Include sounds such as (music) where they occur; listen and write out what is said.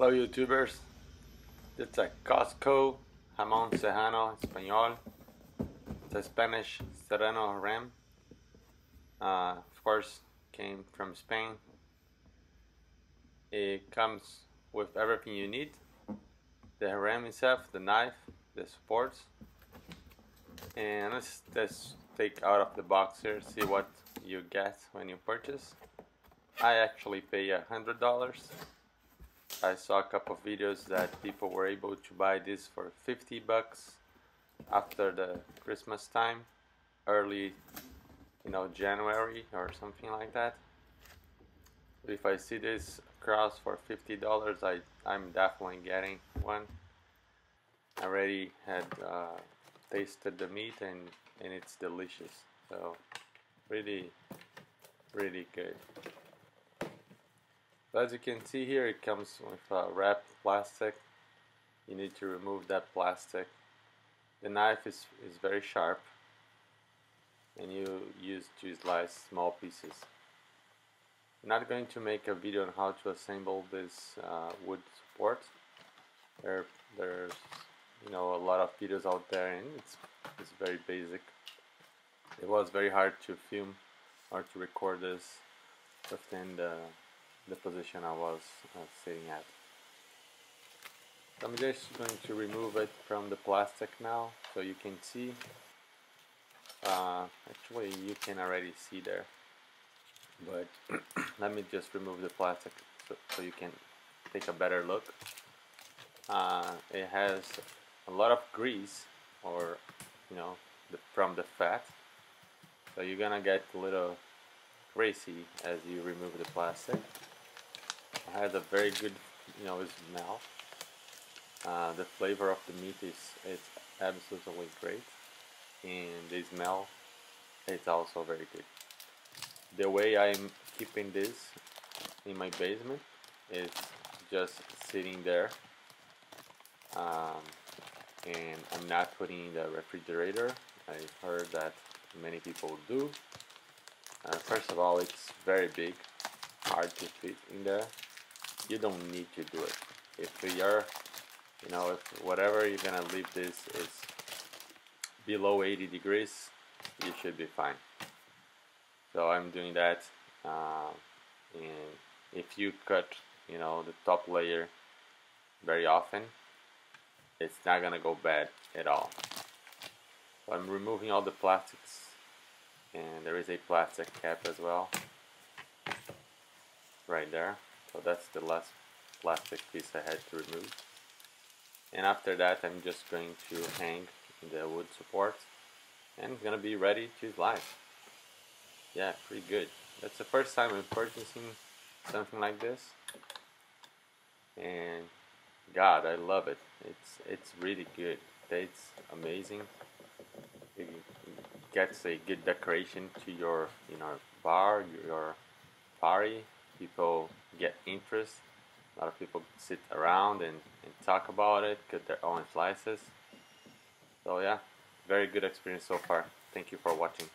Hello YouTubers, it's a Costco Jamon Serrano Español. It's a Spanish Serrano ram. Uh, of course, came from Spain. It comes with everything you need. The ram itself, the knife, the supports. And let's, let's take out of the box here, see what you get when you purchase. I actually pay a hundred dollars I saw a couple of videos that people were able to buy this for 50 bucks after the Christmas time, early, you know, January or something like that. If I see this cross for $50, I, I'm definitely getting one. I already had uh, tasted the meat and, and it's delicious. So, really, really good. As you can see here it comes with a wrapped plastic. You need to remove that plastic. The knife is, is very sharp and you use to slice small pieces. I'm not going to make a video on how to assemble this uh, wood support. There, there's you know a lot of videos out there and it's, it's very basic. It was very hard to film or to record this within the the position I was uh, sitting at. I'm just going to remove it from the plastic now so you can see. Uh, actually you can already see there but (clears throat) let me just remove the plastic so, so you can take a better look. Uh, it has a lot of grease or you know the, from the fat so you're gonna get a little greasy as you remove the plastic has a very good, you know, smell. Uh, the flavor of the meat is it's absolutely great, and the smell it's also very good. The way I'm keeping this in my basement is just sitting there, um, and I'm not putting in the refrigerator. I heard that many people do. Uh, first of all, it's very big, hard to fit in there you don't need to do it. If you're, you know, if whatever you're gonna leave this is below 80 degrees, you should be fine. So I'm doing that, uh, and if you cut, you know, the top layer very often, it's not gonna go bad at all. So I'm removing all the plastics, and there is a plastic cap as well, right there. So that's the last plastic piece I had to remove. And after that I'm just going to hang the wood support and it's gonna be ready to slide. Yeah, pretty good. That's the first time I'm purchasing something like this. And God, I love it. It's it's really good. It's amazing. It gets a good decoration to your you know bar, your party. People get interest. A lot of people sit around and, and talk about it, get their own slices. So yeah, very good experience so far. Thank you for watching.